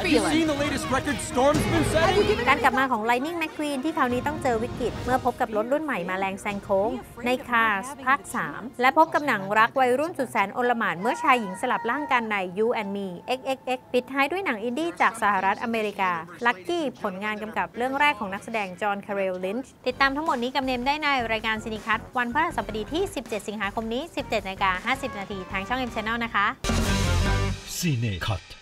The latest record Storm's been setting? การกลับมาของ Lightning McQueen ที่คราวนี้ต้องเจอวิกฤต เมื่อพบกับรถรุ่นใหม่มาแรงแซงโค้ง ใน Cars ภาค 3 และพบกับหนังรักวัยรุ่นสุดแสนอลหม่านเมื่อชายหญิงสลับร่างกันใน You and Me XXX ปิดท้ายด้วยหนังอินดี้จากสหรัฐอเมริกา Lucky ผลงานกำกับเรื่องแรกของนักแสดงจอห์น แคร์รอลลินช์ติดตามทั้งหมดนี้กับเนมได้ในรายการ CineCut วันพฤหัสบดีที่ 17 สิงหาคมนี้ 17นาฬิกา50 นาทีทางช่อง M Channel นะคะ Cine Cut